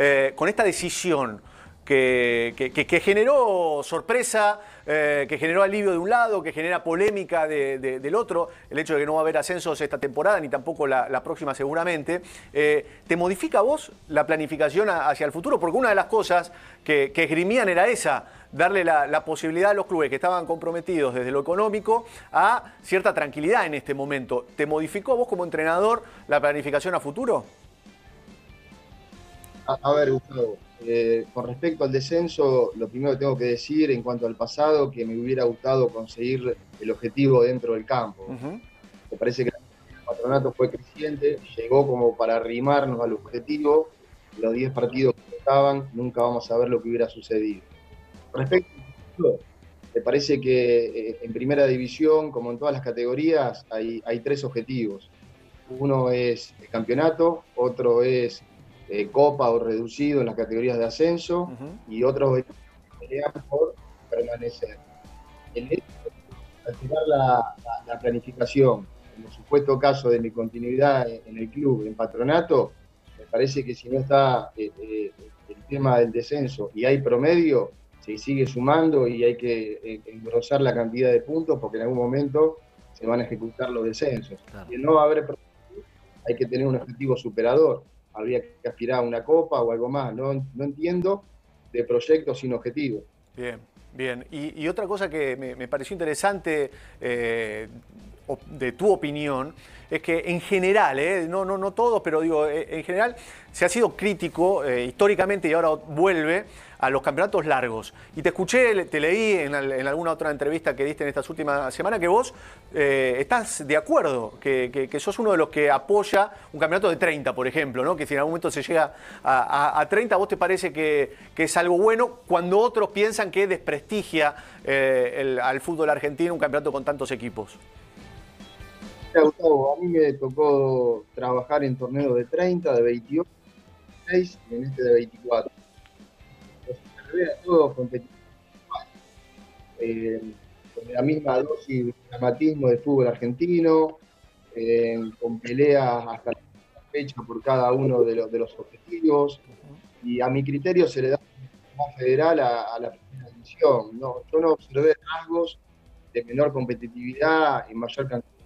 eh, con esta decisión que, generó sorpresa, eh, que generó alivio de un lado, que genera polémica del otro, el hecho de que no va a haber ascensos esta temporada ni tampoco la, próxima seguramente, eh, ¿te modifica vos la planificación hacia el futuro? Porque una de las cosas que, esgrimían era esa, darle la, posibilidad a los clubes que estaban comprometidos desde lo económico a cierta tranquilidad en este momento. ¿Te modificó vos como entrenador la planificación a futuro? A, ver, Gustavo, eh, con respecto al descenso, lo primero que tengo que decir en cuanto al pasado, que me hubiera gustado conseguir el objetivo dentro del campo. Me parece que el patronato fue creciente, llegó como para arrimarnos al objetivo. Los 10 partidos que estaban, nunca vamos a ver lo que hubiera sucedido. Respecto al me parece que eh, en primera división, como en todas las categorías, hay, hay tres objetivos. Uno es el campeonato, otro es eh, copa o reducido en las categorías de ascenso y otros pelean por permanecer. El hecho de la, la, planificación, en el supuesto caso de mi continuidad en el club, en patronato, me parece que si no está eh, eh, el tema del descenso y hay promedio, se sigue sumando y hay que engrosar la cantidad de puntos porque en algún momento se van a ejecutar los descensos. Y no va a haber promedio, hay que tener un objetivo superador habría que aspirar a una copa o algo más. No, no entiendo de proyectos sin objetivo. Bien, bien. Y, otra cosa que me, pareció interesante eh, de tu opinión es que en general, eh, no, no, no todos, pero digo, eh, en general se ha sido crítico históricamente y ahora vuelve a los campeonatos largos. Y te escuché, te leí en, alguna otra entrevista que diste en estas últimas semanas que vos eh, estás de acuerdo, que, sos uno de los que apoya un campeonato de 30, por ejemplo, ¿no? que si en algún momento se llega a, 30, ¿vos te parece que, es algo bueno cuando otros piensan que desprestigia eh, al fútbol argentino un campeonato con tantos equipos? Gustavo, a mí me tocó trabajar en torneos de 30, de 28, y en este de 24 todos competitivos, eh, con la misma dosis de dramatismo del fútbol argentino, eh, con peleas hasta la fecha por cada uno de los, de los objetivos, y a mi criterio se le da más federal a, la primera división. No, yo no observé rasgos de menor competitividad y mayor cantidad